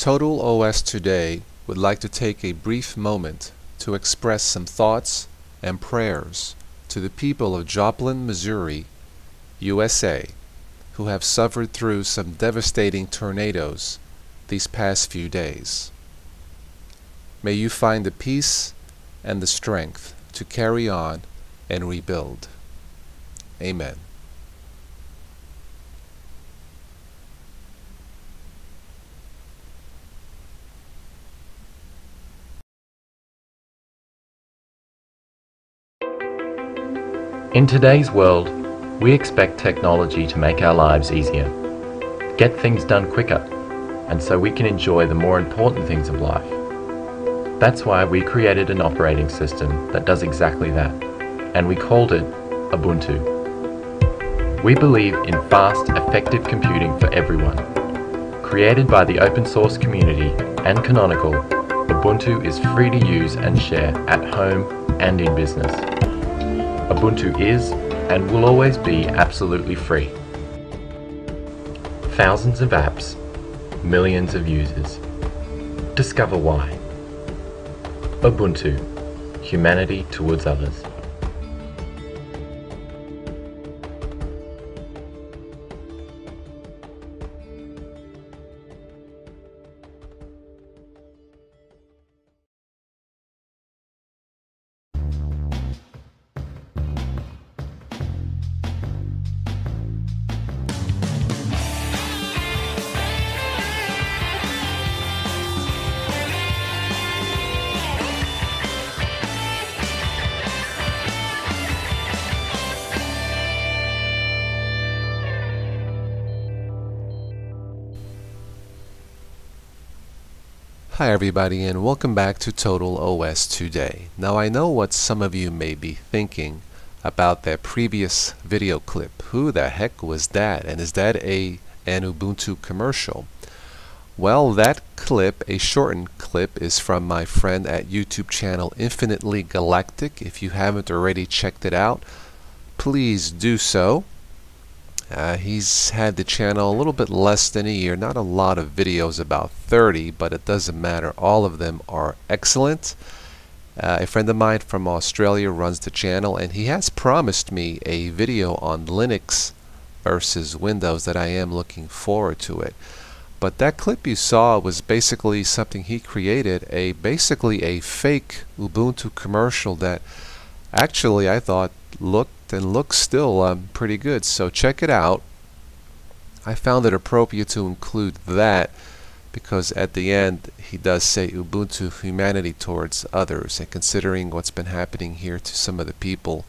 Total OS Today would like to take a brief moment to express some thoughts and prayers to the people of Joplin, Missouri, USA, who have suffered through some devastating tornadoes these past few days. May you find the peace and the strength to carry on and rebuild. Amen. In today's world, we expect technology to make our lives easier, get things done quicker, and so we can enjoy the more important things of life. That's why we created an operating system that does exactly that, and we called it Ubuntu. We believe in fast, effective computing for everyone. Created by the open source community and Canonical, Ubuntu is free to use and share at home and in business. Ubuntu is and will always be absolutely free. Thousands of apps, millions of users. Discover why. Ubuntu, humanity towards others. Hi everybody and welcome back to Total OS Today. Now I know what some of you may be thinking about that previous video clip. Who the heck was that? And is that a an Ubuntu commercial? Well, that clip, a shortened clip, is from my friend at YouTube channel Infinitely Galactic. If you haven't already checked it out, please do so. Uh, he's had the channel a little bit less than a year, not a lot of videos, about 30, but it doesn't matter. All of them are excellent. Uh, a friend of mine from Australia runs the channel, and he has promised me a video on Linux versus Windows that I am looking forward to it. But that clip you saw was basically something he created, a basically a fake Ubuntu commercial that actually I thought looked and looks still um, pretty good. So check it out. I found it appropriate to include that because at the end he does say Ubuntu humanity towards others and considering what's been happening here to some of the people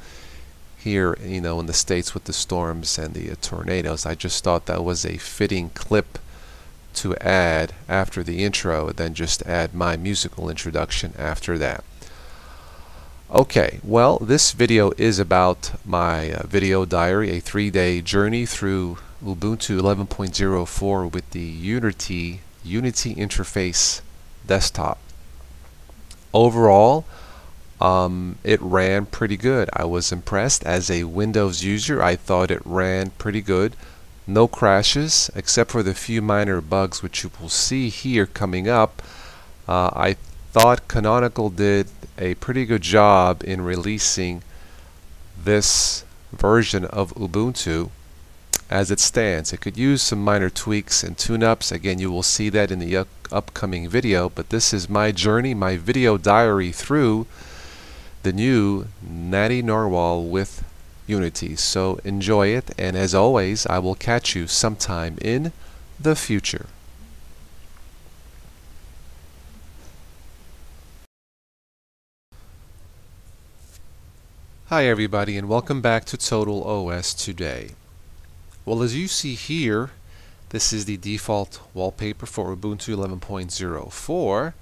here you know in the states with the storms and the uh, tornadoes I just thought that was a fitting clip to add after the intro then just add my musical introduction after that Okay, well, this video is about my uh, video diary, a three-day journey through Ubuntu 11.04 with the Unity Unity interface desktop. Overall, um, it ran pretty good. I was impressed. As a Windows user, I thought it ran pretty good. No crashes, except for the few minor bugs which you will see here coming up. Uh, I thought Canonical did a pretty good job in releasing this version of Ubuntu as it stands. It could use some minor tweaks and tune-ups. Again, you will see that in the up upcoming video, but this is my journey, my video diary through the new Natty Narwhal with Unity. So enjoy it, and as always, I will catch you sometime in the future. Hi everybody and welcome back to Total OS Today. Well as you see here this is the default wallpaper for Ubuntu 11.04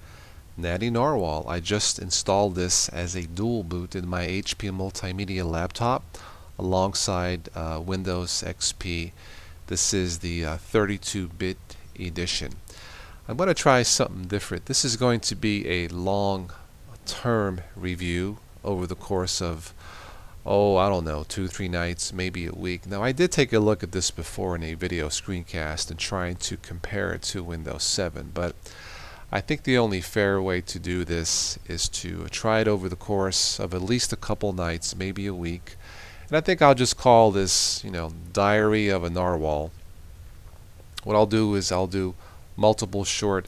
Natty Narwhal. I just installed this as a dual boot in my HP multimedia laptop alongside uh, Windows XP. This is the 32-bit uh, edition. I'm going to try something different. This is going to be a long term review over the course of oh, I don't know, two, three nights, maybe a week. Now, I did take a look at this before in a video screencast and trying to compare it to Windows 7, but I think the only fair way to do this is to try it over the course of at least a couple nights, maybe a week. And I think I'll just call this, you know, Diary of a Narwhal. What I'll do is I'll do multiple short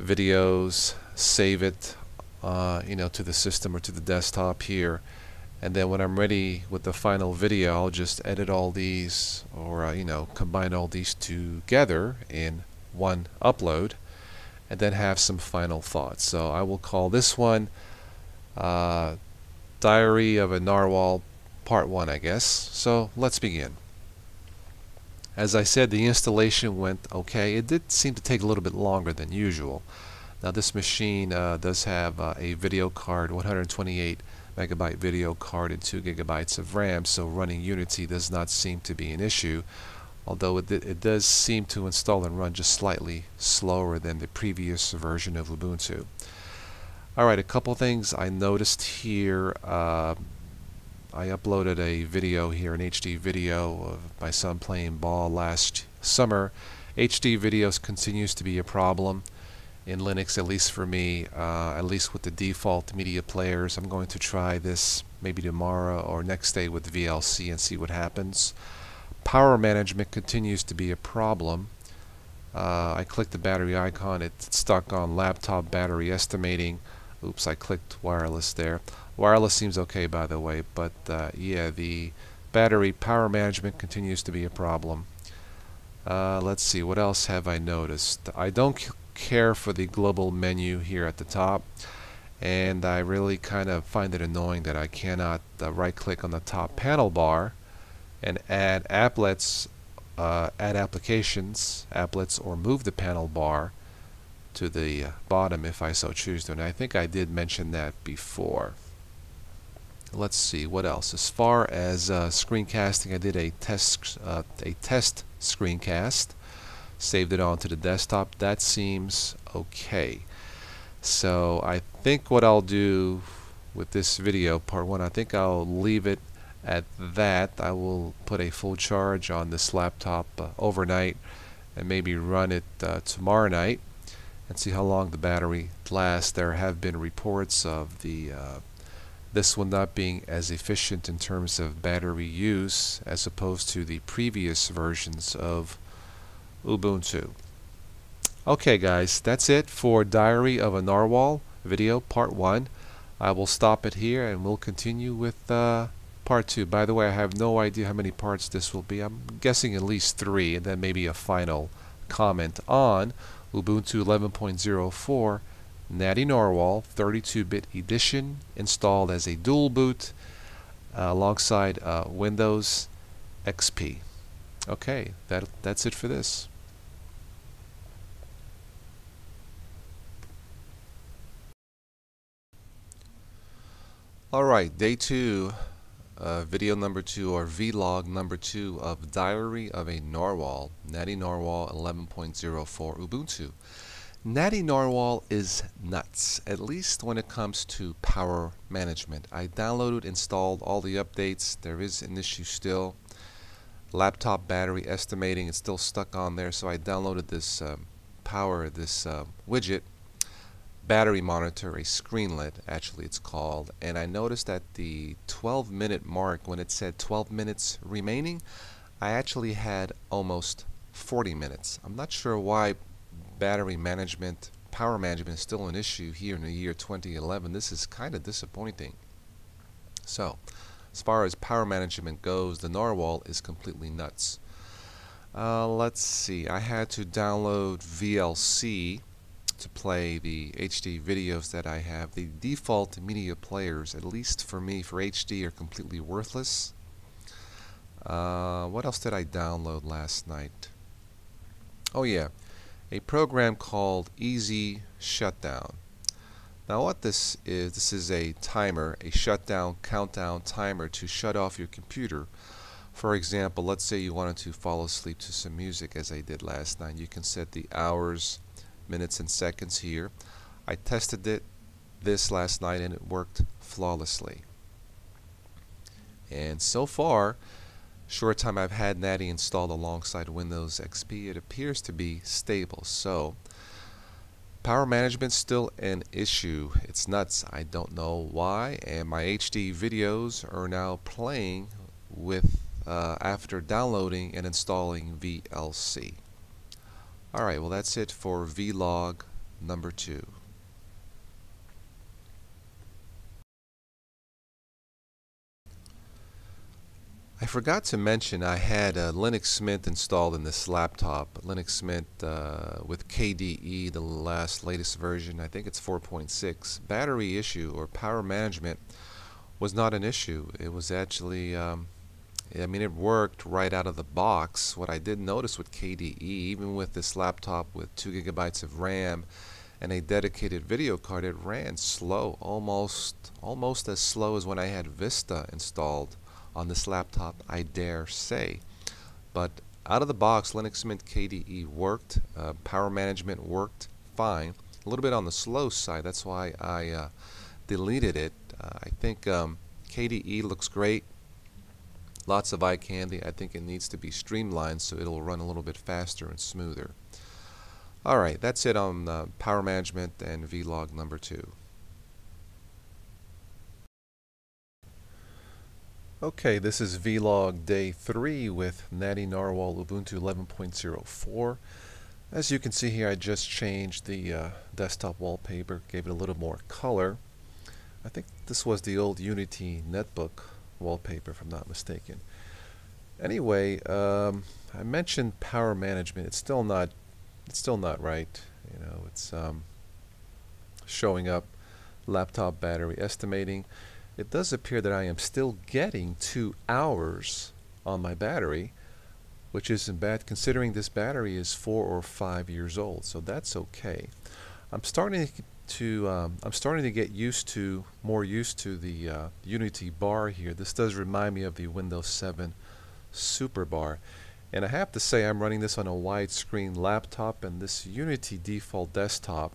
videos, save it, uh, you know, to the system or to the desktop here, and then when I'm ready with the final video I'll just edit all these or uh, you know combine all these together in one upload and then have some final thoughts. So I will call this one uh, Diary of a Narwhal part 1 I guess. So let's begin. As I said the installation went okay. It did seem to take a little bit longer than usual. Now this machine uh, does have uh, a video card 128 megabyte video card and 2 gigabytes of RAM so running Unity does not seem to be an issue although it, it does seem to install and run just slightly slower than the previous version of Ubuntu. Alright, a couple things I noticed here. Uh, I uploaded a video here, an HD video of my son playing ball last summer. HD videos continues to be a problem in Linux, at least for me, uh, at least with the default media players. I'm going to try this maybe tomorrow or next day with VLC and see what happens. Power management continues to be a problem. Uh, I clicked the battery icon, it's stuck on laptop battery estimating. Oops, I clicked wireless there. Wireless seems okay by the way, but uh, yeah, the battery power management continues to be a problem. Uh, let's see, what else have I noticed? I don't care for the global menu here at the top and I really kind of find it annoying that I cannot uh, right click on the top panel bar and add applets uh, add applications applets or move the panel bar to the uh, bottom if I so choose to and I think I did mention that before. Let's see what else? As far as uh, screencasting I did a test uh, a test screencast saved it onto the desktop. That seems okay. So I think what I'll do with this video part one I think I'll leave it at that. I will put a full charge on this laptop uh, overnight and maybe run it uh, tomorrow night and see how long the battery lasts. There have been reports of the uh, this one not being as efficient in terms of battery use as opposed to the previous versions of Ubuntu. Okay guys, that's it for Diary of a Narwhal video part 1. I will stop it here and we'll continue with uh, part 2. By the way, I have no idea how many parts this will be. I'm guessing at least 3 and then maybe a final comment on Ubuntu 11.04 Natty Narwhal 32-bit edition installed as a dual boot uh, alongside uh, Windows XP. Okay, that that's it for this. Alright, day two, uh, video number two or vlog number two of Diary of a Narwhal, Natty Narwhal 11.04 Ubuntu. Natty Narwhal is nuts, at least when it comes to power management. I downloaded, installed all the updates. There is an issue still laptop battery estimating it's still stuck on there. So I downloaded this um, power this uh, widget battery monitor a screenlet actually it's called. And I noticed at the 12 minute mark when it said 12 minutes remaining I actually had almost 40 minutes. I'm not sure why battery management power management is still an issue here in the year 2011 this is kind of disappointing. So as far as power management goes, the Narwhal is completely nuts. Uh, let's see, I had to download VLC to play the HD videos that I have. The default media players, at least for me, for HD, are completely worthless. Uh, what else did I download last night? Oh yeah, a program called Easy Shutdown. Now what this is, this is a timer, a shutdown countdown timer to shut off your computer. For example, let's say you wanted to fall asleep to some music as I did last night. You can set the hours, minutes, and seconds here. I tested it this last night and it worked flawlessly. And so far, short time I've had Natty installed alongside Windows XP, it appears to be stable. So power management still an issue. It's nuts. I don't know why. And my HD videos are now playing with uh, after downloading and installing VLC. Alright, well that's it for vlog number two. I forgot to mention I had a Linux Mint installed in this laptop. Linux Mint uh, with KDE, the last latest version. I think it's 4.6. Battery issue or power management was not an issue. It was actually, um, I mean, it worked right out of the box. What I did notice with KDE, even with this laptop with 2 gigabytes of RAM and a dedicated video card, it ran slow, almost, almost as slow as when I had Vista installed on this laptop, I dare say. But out of the box, Linux Mint KDE worked. Uh, power management worked fine. A little bit on the slow side. That's why I uh, deleted it. Uh, I think um, KDE looks great. Lots of eye candy. I think it needs to be streamlined so it'll run a little bit faster and smoother. Alright, that's it on uh, power management and vlog number two. Okay, this is vlog day 3 with Natty Narwhal Ubuntu 11.04. As you can see here, I just changed the uh, desktop wallpaper, gave it a little more color. I think this was the old Unity netbook wallpaper, if I'm not mistaken. Anyway, um, I mentioned power management. It's still not, it's still not right. You know, it's um, showing up laptop battery estimating it does appear that I am still getting two hours on my battery, which isn't bad considering this battery is four or five years old. So that's okay. I'm starting to um, I'm starting to get used to more used to the uh, Unity bar here. This does remind me of the Windows 7 Super Bar. And I have to say I'm running this on a widescreen laptop and this Unity default desktop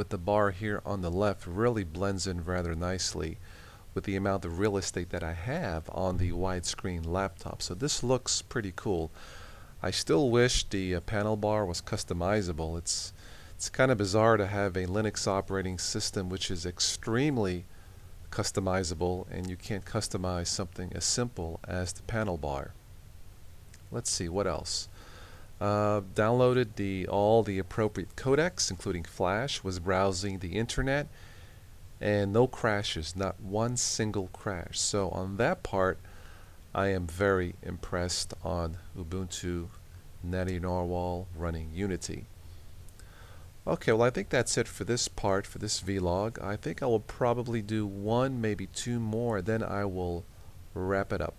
with the bar here on the left really blends in rather nicely with the amount of real estate that I have on the widescreen laptop. So this looks pretty cool. I still wish the uh, panel bar was customizable. It's it's kind of bizarre to have a Linux operating system which is extremely customizable and you can't customize something as simple as the panel bar. Let's see what else. Uh, downloaded the all the appropriate codecs, including Flash, was browsing the internet, and no crashes, not one single crash. So on that part, I am very impressed on Ubuntu Natty Narwhal running Unity. Okay, well I think that's it for this part, for this vlog. I think I will probably do one, maybe two more, then I will wrap it up.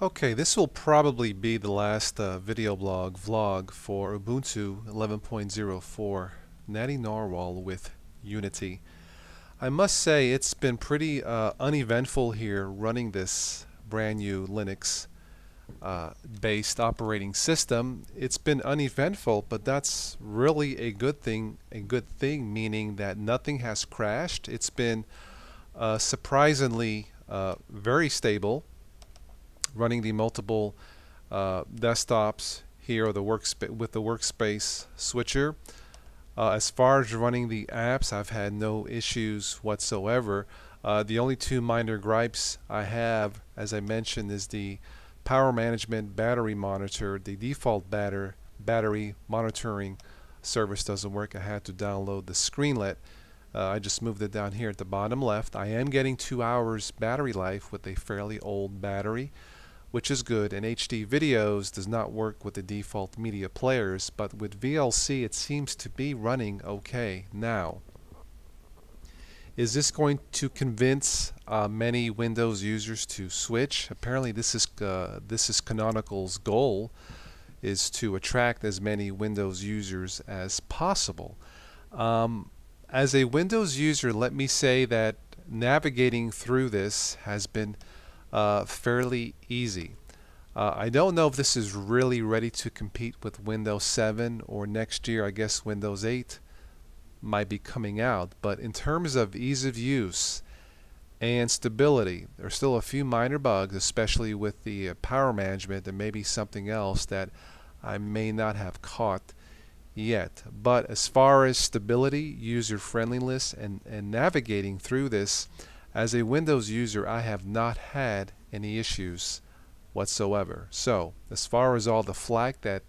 Okay, this will probably be the last uh, video blog vlog for Ubuntu 11.04 Natty Narwhal with Unity. I must say it's been pretty uh, uneventful here running this brand new Linux uh, based operating system. It's been uneventful, but that's really a good thing. A good thing meaning that nothing has crashed. It's been uh, surprisingly uh, very stable running the multiple uh, desktops here or the workspace with the workspace switcher. Uh, as far as running the apps, I've had no issues whatsoever. Uh, the only two minor gripes I have, as I mentioned, is the power management battery monitor. The default batter, battery monitoring service doesn't work. I had to download the Screenlet. Uh, I just moved it down here at the bottom left. I am getting two hours battery life with a fairly old battery which is good, and HD videos does not work with the default media players, but with VLC it seems to be running okay now. Is this going to convince uh, many Windows users to switch? Apparently this is uh, this is Canonical's goal is to attract as many Windows users as possible. Um, as a Windows user, let me say that navigating through this has been uh, fairly easy. Uh, I don't know if this is really ready to compete with Windows 7 or next year I guess Windows 8 might be coming out. But in terms of ease of use and stability, there's still a few minor bugs, especially with the uh, power management and maybe something else that I may not have caught yet. But as far as stability, user friendliness, and, and navigating through this, as a Windows user, I have not had any issues whatsoever. So, as far as all the flack that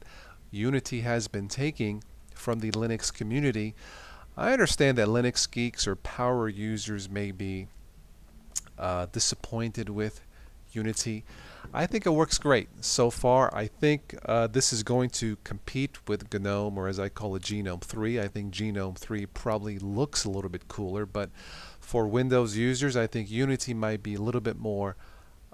Unity has been taking from the Linux community, I understand that Linux geeks or power users may be uh, disappointed with Unity. I think it works great so far. I think uh, this is going to compete with GNOME, or as I call it, Genome 3. I think Genome 3 probably looks a little bit cooler, but for Windows users, I think Unity might be a little bit more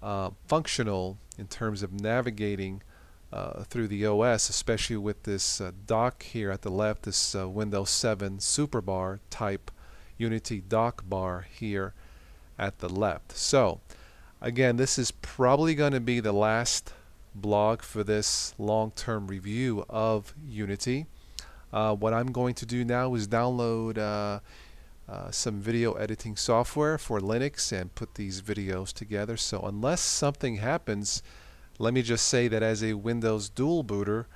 uh, functional in terms of navigating uh, through the OS, especially with this uh, dock here at the left, this uh, Windows 7 Superbar type Unity dock bar here at the left. So, again, this is probably going to be the last blog for this long-term review of Unity. Uh, what I'm going to do now is download uh, uh, some video editing software for Linux and put these videos together. So unless something happens, let me just say that as a Windows dual booter,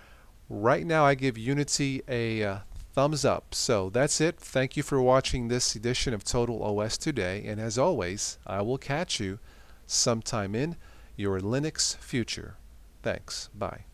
right now I give Unity a uh, thumbs up. So that's it. Thank you for watching this edition of Total OS today. And as always, I will catch you sometime in your Linux future. Thanks. Bye.